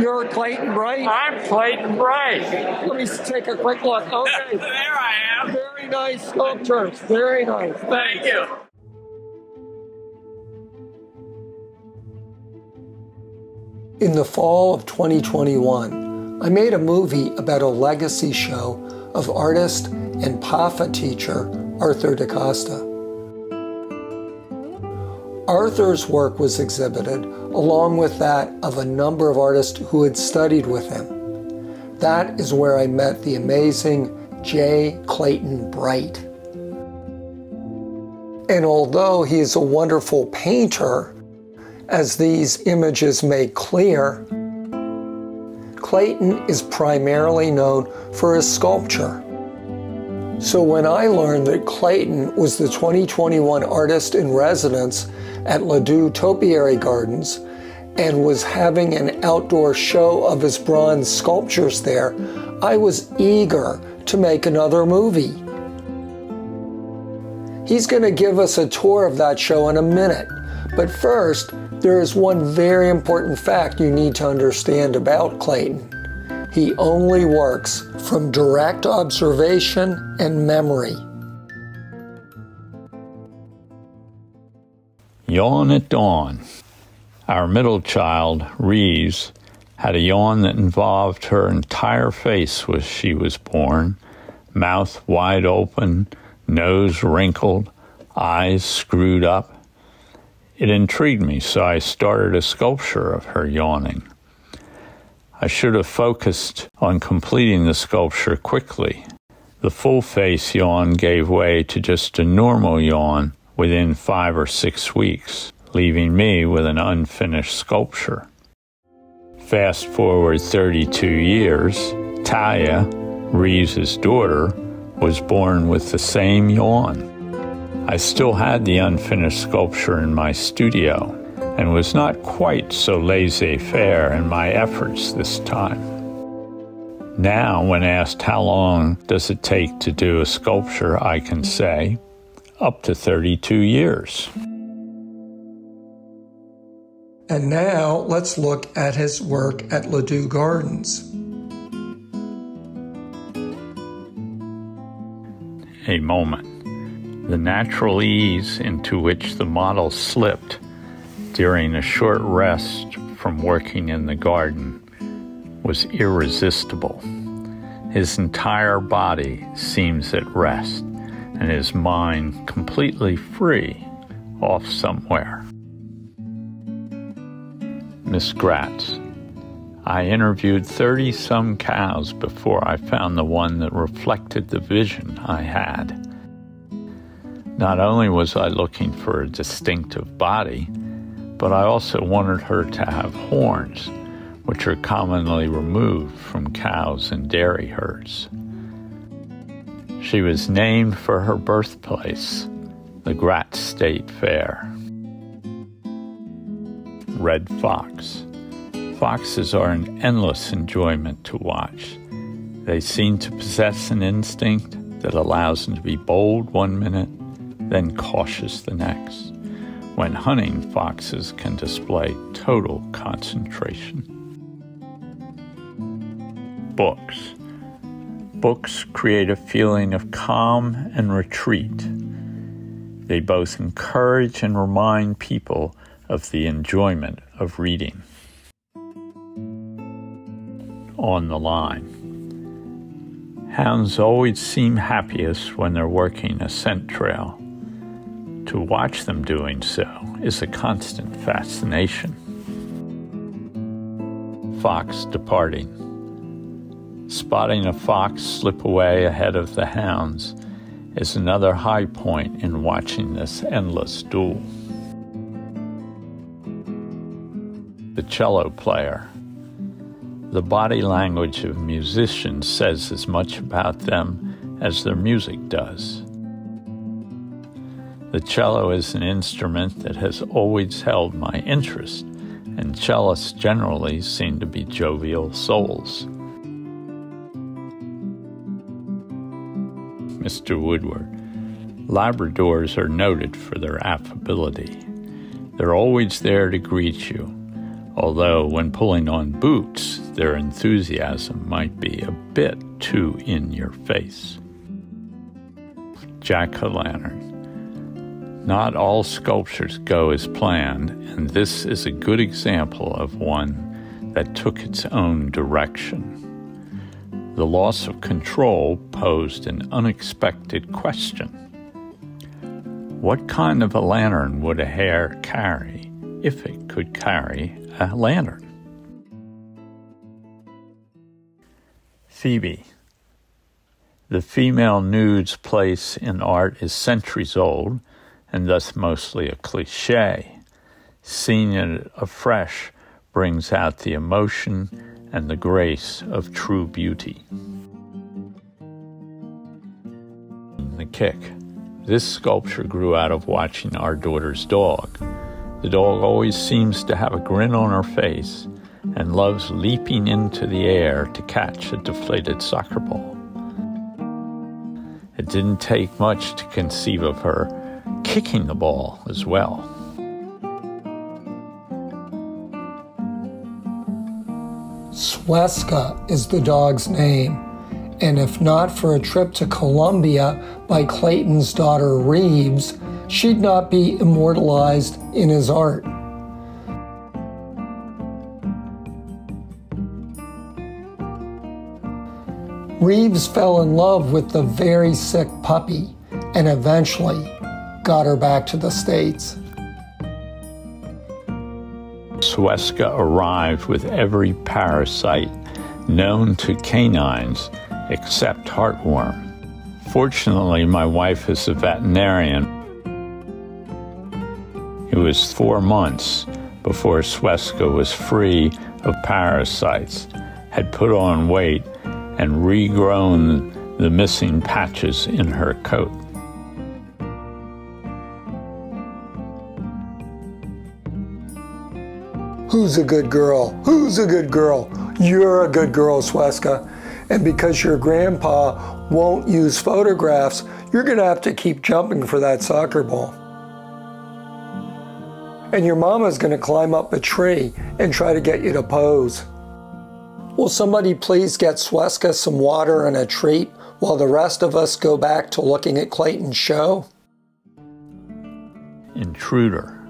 You're Clayton Bright? I'm Clayton Bright. Let me take a quick look. Okay. there I am. Very nice sculptures. Very nice. Thank you. In the fall of 2021, I made a movie about a legacy show of artist and PAFA teacher Arthur DeCosta. Arthur's work was exhibited along with that of a number of artists who had studied with him. That is where I met the amazing J. Clayton Bright. And although he is a wonderful painter, as these images make clear, Clayton is primarily known for his sculpture. So when I learned that Clayton was the 2021 artist in residence at Ladew Topiary Gardens and was having an outdoor show of his bronze sculptures there, I was eager to make another movie. He's going to give us a tour of that show in a minute. But first, there is one very important fact you need to understand about Clayton. He only works from direct observation and memory. Yawn at dawn. Our middle child, Reeves, had a yawn that involved her entire face when she was born, mouth wide open, nose wrinkled, eyes screwed up. It intrigued me, so I started a sculpture of her yawning. I should have focused on completing the sculpture quickly. The full face yawn gave way to just a normal yawn within five or six weeks, leaving me with an unfinished sculpture. Fast forward 32 years, Taya, Reeves's daughter, was born with the same yawn. I still had the unfinished sculpture in my studio and was not quite so laissez faire in my efforts this time. Now, when asked how long does it take to do a sculpture, I can say up to 32 years. And now let's look at his work at Ladew Gardens. A moment the natural ease into which the model slipped during a short rest from working in the garden was irresistible. His entire body seems at rest and his mind completely free off somewhere. Miss Gratz. I interviewed 30 some cows before I found the one that reflected the vision I had. Not only was I looking for a distinctive body, but I also wanted her to have horns, which are commonly removed from cows and dairy herds. She was named for her birthplace, the Gratz State Fair. Red Fox. Foxes are an endless enjoyment to watch. They seem to possess an instinct that allows them to be bold one minute then cautious the next. When hunting, foxes can display total concentration. Books. Books create a feeling of calm and retreat. They both encourage and remind people of the enjoyment of reading. On the line. Hounds always seem happiest when they're working a scent trail. To watch them doing so is a constant fascination. Fox departing. Spotting a fox slip away ahead of the hounds is another high point in watching this endless duel. The cello player. The body language of musicians says as much about them as their music does. The cello is an instrument that has always held my interest, and cellists generally seem to be jovial souls. Mr. Woodward, Labradors are noted for their affability. They're always there to greet you, although when pulling on boots, their enthusiasm might be a bit too in your face. Jack o' lantern. Not all sculptures go as planned, and this is a good example of one that took its own direction. The loss of control posed an unexpected question. What kind of a lantern would a hare carry if it could carry a lantern? Phoebe. The female nude's place in art is centuries old and thus mostly a cliche. Seeing it afresh brings out the emotion and the grace of true beauty. The kick. This sculpture grew out of watching our daughter's dog. The dog always seems to have a grin on her face and loves leaping into the air to catch a deflated soccer ball. It didn't take much to conceive of her kicking the ball as well. Sweska is the dog's name, and if not for a trip to Colombia by Clayton's daughter Reeves, she'd not be immortalized in his art. Reeves fell in love with the very sick puppy and eventually got her back to the States. Sweska arrived with every parasite known to canines except heartworm. Fortunately, my wife is a veterinarian. It was four months before Sweska was free of parasites, had put on weight, and regrown the missing patches in her coat. Who's a good girl? Who's a good girl? You're a good girl, Sweska. And because your grandpa won't use photographs, you're going to have to keep jumping for that soccer ball. And your mama's going to climb up a tree and try to get you to pose. Will somebody please get Sweska some water and a treat while the rest of us go back to looking at Clayton's show? Intruder.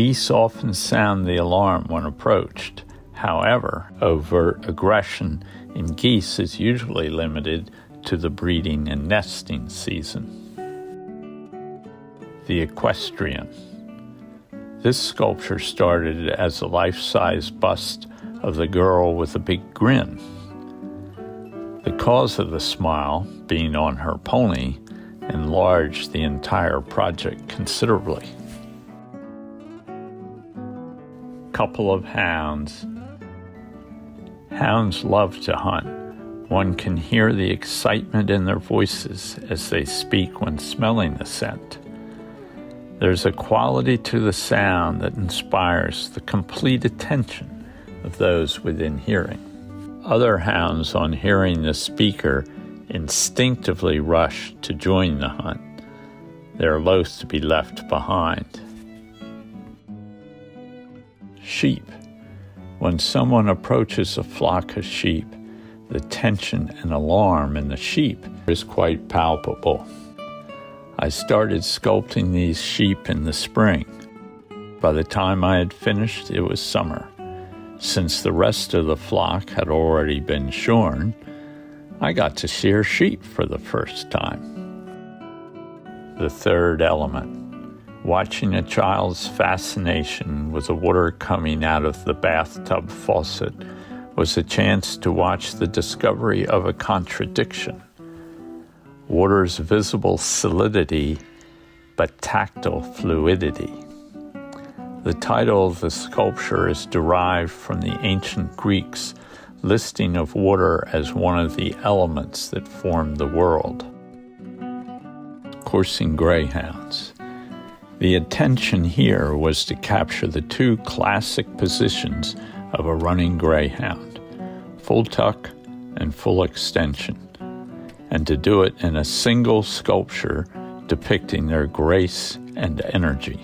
Geese often sound the alarm when approached. However, overt aggression in geese is usually limited to the breeding and nesting season. The Equestrian. This sculpture started as a life size bust of the girl with a big grin. The cause of the smile, being on her pony, enlarged the entire project considerably. Couple of hounds. Hounds love to hunt. One can hear the excitement in their voices as they speak when smelling the scent. There's a quality to the sound that inspires the complete attention of those within hearing. Other hounds, on hearing the speaker, instinctively rush to join the hunt. They're loath to be left behind sheep. When someone approaches a flock of sheep, the tension and alarm in the sheep is quite palpable. I started sculpting these sheep in the spring. By the time I had finished, it was summer. Since the rest of the flock had already been shorn, I got to shear sheep for the first time. The third element. Watching a child's fascination with the water coming out of the bathtub faucet was a chance to watch the discovery of a contradiction. Water's visible solidity, but tactile fluidity. The title of the sculpture is derived from the ancient Greeks' listing of water as one of the elements that formed the world. Coursing greyhounds. The attention here was to capture the two classic positions of a running greyhound full tuck and full extension, and to do it in a single sculpture depicting their grace and energy.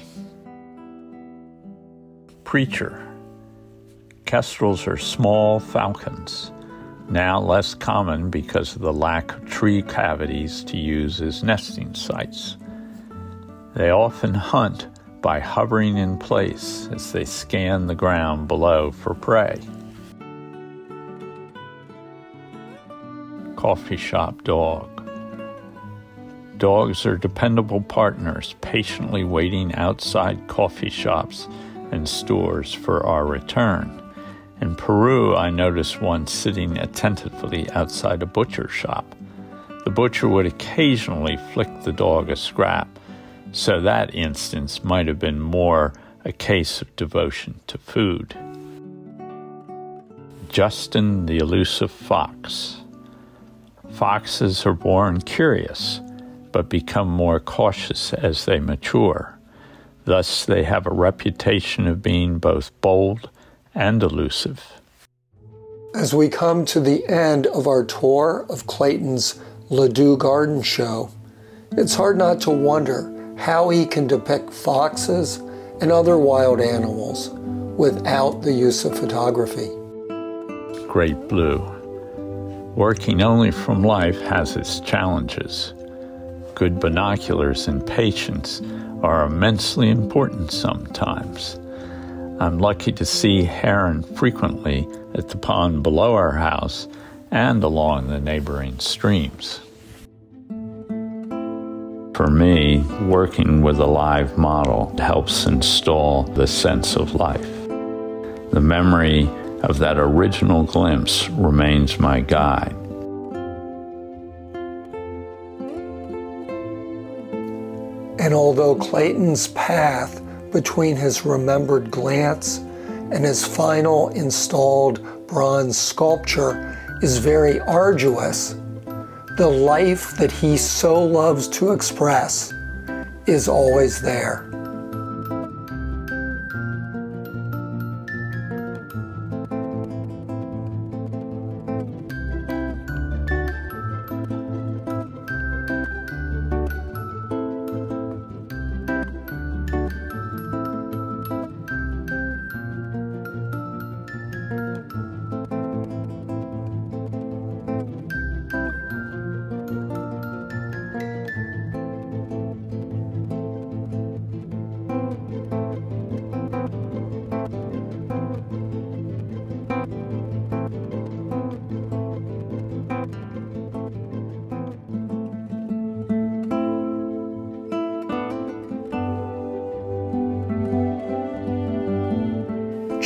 Preacher Kestrels are small falcons, now less common because of the lack of tree cavities to use as nesting sites. They often hunt by hovering in place as they scan the ground below for prey. Coffee shop dog. Dogs are dependable partners, patiently waiting outside coffee shops and stores for our return. In Peru, I noticed one sitting attentively outside a butcher shop. The butcher would occasionally flick the dog a scrap, so that instance might have been more a case of devotion to food. Justin the elusive fox. Foxes are born curious but become more cautious as they mature. Thus, they have a reputation of being both bold and elusive. As we come to the end of our tour of Clayton's Ladew Garden Show, it's hard not to wonder how he can depict foxes and other wild animals without the use of photography. Great Blue. Working only from life has its challenges good binoculars and patience are immensely important sometimes. I'm lucky to see heron frequently at the pond below our house and along the neighboring streams. For me, working with a live model helps install the sense of life. The memory of that original glimpse remains my guide. And although Clayton's path between his remembered glance and his final installed bronze sculpture is very arduous, the life that he so loves to express is always there.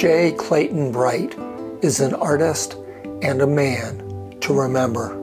J. Clayton Bright is an artist and a man to remember.